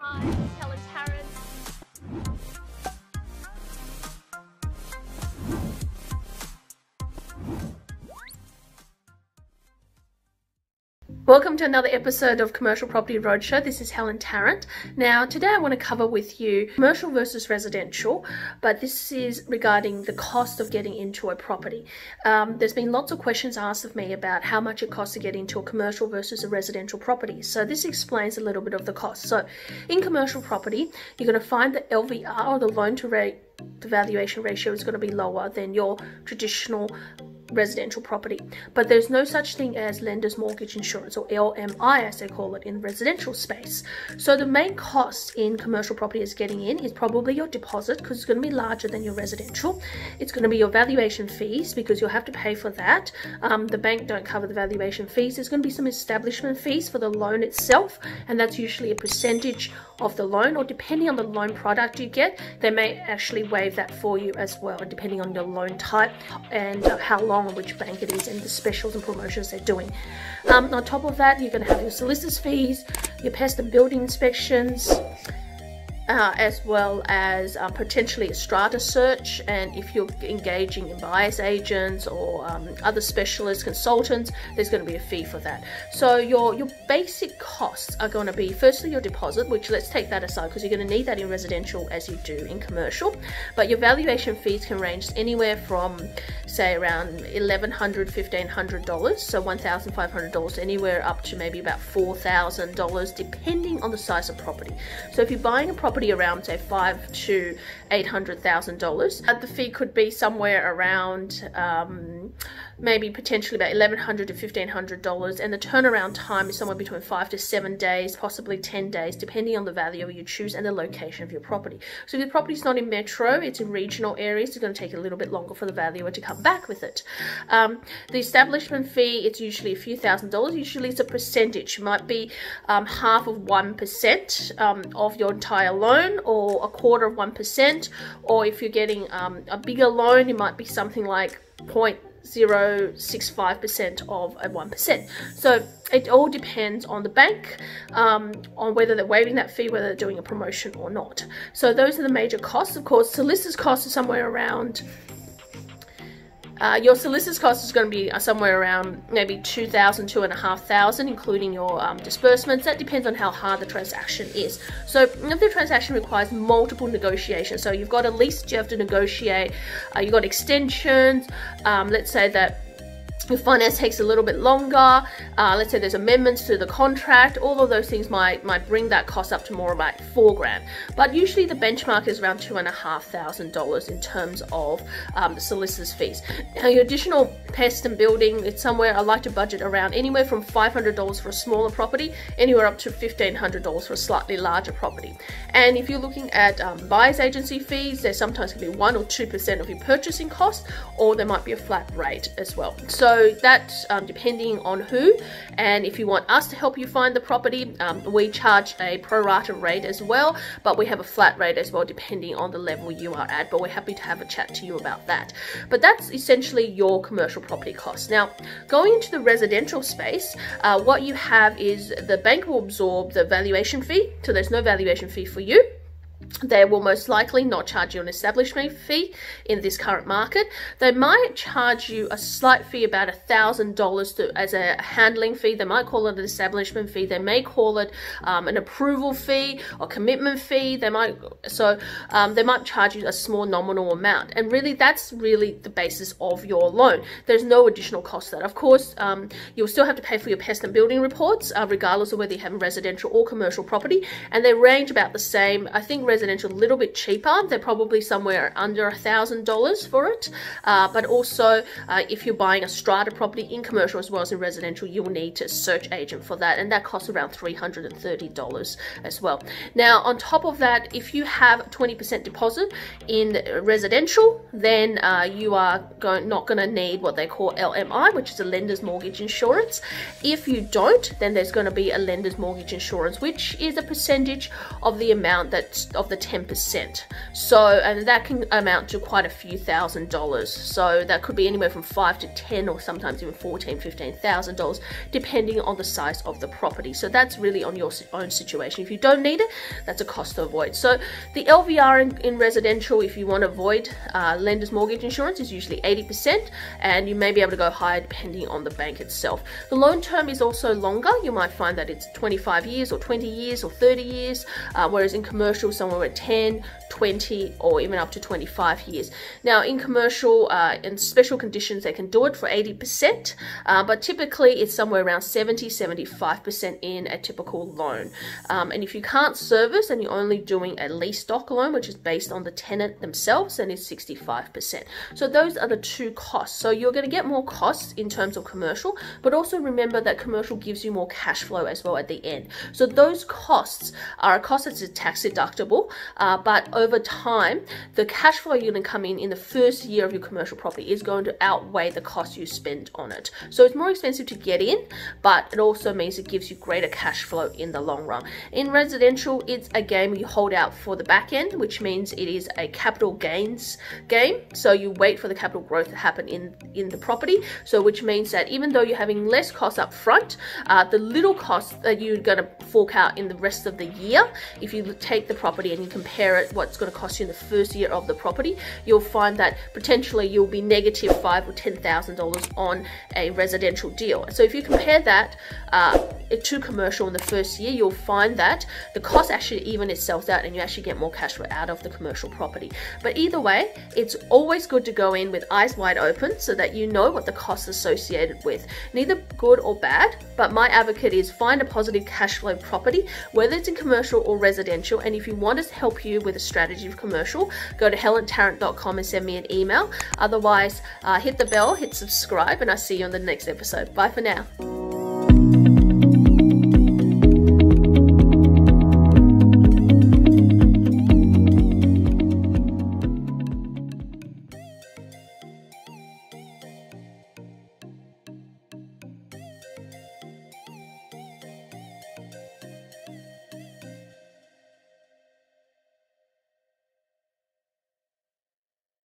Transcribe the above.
Hi, Welcome to another episode of Commercial Property Roadshow. This is Helen Tarrant. Now, today I want to cover with you commercial versus residential, but this is regarding the cost of getting into a property. Um, there's been lots of questions asked of me about how much it costs to get into a commercial versus a residential property. So, this explains a little bit of the cost. So, in commercial property, you're going to find the LVR or the loan to rate the valuation ratio is going to be lower than your traditional residential property. But there's no such thing as lender's mortgage insurance or LMI as they call it in residential space. So the main cost in commercial property is getting in is probably your deposit because it's going to be larger than your residential. It's going to be your valuation fees because you'll have to pay for that. Um, the bank don't cover the valuation fees. There's going to be some establishment fees for the loan itself and that's usually a percentage of the loan or depending on the loan product you get they may actually waive that for you as well depending on your loan type and uh, how long which bank it is and the specials and promotions they're doing. Um, on top of that, you're going to have your solicitor's fees, your pest and building inspections, uh, as well as uh, potentially a strata search. And if you're engaging in buyer's agents or um, other specialist consultants, there's going to be a fee for that. So your your basic costs are going to be firstly your deposit, which let's take that aside because you're going to need that in residential as you do in commercial. But your valuation fees can range anywhere from say around $1,100, $1,500, so $1,500 anywhere up to maybe about $4,000 depending on the size of property. So if you're buying a property around say five to eight hundred thousand dollars, the fee could be somewhere around um, maybe potentially about eleven hundred to fifteen hundred dollars, and the turnaround time is somewhere between five to seven days, possibly ten days, depending on the value you choose and the location of your property. So if the property's not in metro, it's in regional areas, it's going to take a little bit longer for the valuer to come back with it. Um, the establishment fee, it's usually a few thousand dollars. Usually it's a percentage. It might be um, half of 1% um, of your entire loan or a quarter of 1%. Or if you're getting um, a bigger loan, it might be something like 0.065% of a 1%. So it all depends on the bank, um, on whether they're waiving that fee, whether they're doing a promotion or not. So those are the major costs. Of course, solicitor's costs are somewhere around uh, your solicitor's cost is going to be uh, somewhere around maybe 2000 2500 including your um, disbursements. That depends on how hard the transaction is. So if the transaction requires multiple negotiations, so you've got a lease you have to negotiate, uh, you've got extensions, um, let's say that if finance takes a little bit longer, uh, let's say there's amendments to the contract, all of those things might might bring that cost up to more about four grand. But usually the benchmark is around two and a half thousand dollars in terms of um, the solicitor's fees. Now your additional pest and building, it's somewhere I like to budget around anywhere from five hundred dollars for a smaller property, anywhere up to fifteen hundred dollars for a slightly larger property. And if you're looking at um, buyer's agency fees, there sometimes can be one or two percent of your purchasing cost, or there might be a flat rate as well. So so that's um, depending on who. And if you want us to help you find the property, um, we charge a pro rata rate as well, but we have a flat rate as well depending on the level you are at. But we're happy to have a chat to you about that. But that's essentially your commercial property costs. Now, going into the residential space, uh, what you have is the bank will absorb the valuation fee, so there's no valuation fee for you they will most likely not charge you an establishment fee in this current market. They might charge you a slight fee, about a thousand dollars as a handling fee. They might call it an establishment fee. They may call it um, an approval fee or commitment fee. They might so um, they might charge you a small nominal amount, and really that's really the basis of your loan. There's no additional cost to that. Of course, um, you'll still have to pay for your pest and building reports, uh, regardless of whether you have residential or commercial property, and they range about the same. I think residential a little bit cheaper. They're probably somewhere under a thousand dollars for it. Uh, but also, uh, if you're buying a strata property in commercial as well as in residential, you'll need a search agent for that, and that costs around three hundred and thirty dollars as well. Now, on top of that, if you have twenty percent deposit in residential, then uh, you are not going to need what they call LMI, which is a lender's mortgage insurance. If you don't, then there's going to be a lender's mortgage insurance, which is a percentage of the amount that of the 10%. So, and that can amount to quite a few thousand dollars. So that could be anywhere from five to 10 or sometimes even 14, 15,000 dollars, depending on the size of the property. So that's really on your own situation. If you don't need it, that's a cost to avoid. So the LVR in, in residential, if you want to avoid uh, lender's mortgage insurance, is usually 80%, and you may be able to go higher depending on the bank itself. The loan term is also longer. You might find that it's 25 years or 20 years or 30 years, uh, whereas in commercial, somewhere at 10, 20, or even up to 25 years. Now, in commercial, uh, in special conditions, they can do it for 80%, uh, but typically it's somewhere around 70, 75% in a typical loan. Um, and if you can't service and you're only doing a lease doc loan, which is based on the tenant themselves, then it's 65%. So those are the two costs. So you're going to get more costs in terms of commercial, but also remember that commercial gives you more cash flow as well at the end. So those costs are a cost that's tax deductible, uh, but over time, the cash flow you're going to come in in the first year of your commercial property is going to outweigh the cost you spend on it. So it's more expensive to get in, but it also means it gives you greater cash flow in the long run. In residential, it's a game you hold out for the back end, which means it is a capital gains game. So you wait for the capital growth to happen in, in the property. So which means that even though you're having less costs up front, uh, the little costs that you're going to fork out in the rest of the year, if you take the property and you compare it, what's going to cost you in the first year of the property, you'll find that potentially you'll be negative five or ten thousand dollars on a residential deal. So if you compare that uh, to commercial in the first year, you'll find that the cost actually even itself out and you actually get more cash flow out of the commercial property. But either way, it's always good to go in with eyes wide open so that you know what the costs associated with. Neither good or bad, but my advocate is find a positive cash flow property, whether it's in commercial or residential. And if you want us to help you with a strategy of commercial, go to helentarrant.com and send me an email. Otherwise, uh, hit the bell, hit subscribe, and I'll see you on the next episode. Bye for now.